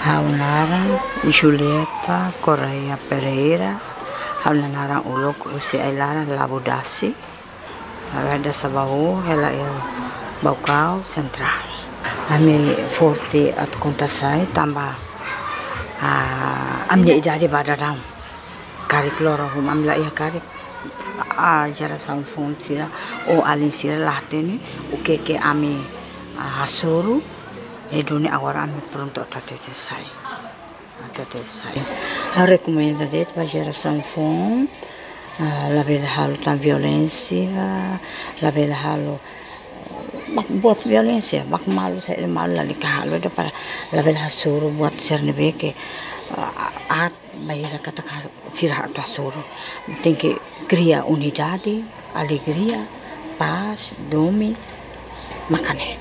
Haunarang Julieta Correia Pereira Haunarang Ulok Usi Ailara Labudasi Ada Sabahu Hela El Baukau Sentral Ami Forte at Kontasai tambah Amnya idade badadam Karik loro hum amla iya karik a jara sang fon sira o alin sira lahteni o keke ami hasuru e agora ami pronto tate te sai tate sai a recomenda det pa jara sang fon la vela halo tan violência la vela halo buat violência mak malu saya malu lali kahalo da para la vela hasuru buat serne beke. At bayar kata sirah atau suruh. Tem que criar unidade alegria paz nome macané